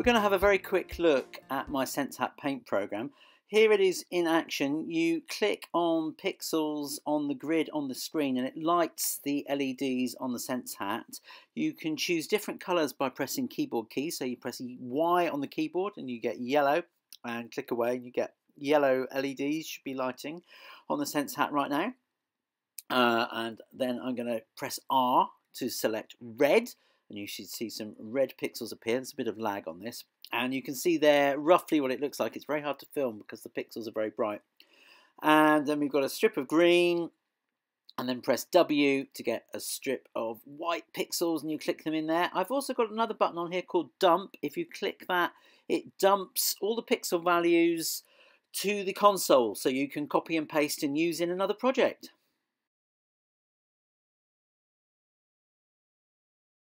We're going to have a very quick look at my SenseHat Paint program. Here it is in action. You click on pixels on the grid on the screen and it lights the LEDs on the SenseHat. You can choose different colours by pressing keyboard keys. So you press Y on the keyboard and you get yellow and click away and you get yellow LEDs should be lighting on the SenseHat right now. Uh, and then I'm going to press R to select red and you should see some red pixels appear. There's a bit of lag on this. And you can see there roughly what it looks like. It's very hard to film because the pixels are very bright. And then we've got a strip of green and then press W to get a strip of white pixels and you click them in there. I've also got another button on here called dump. If you click that, it dumps all the pixel values to the console so you can copy and paste and use in another project.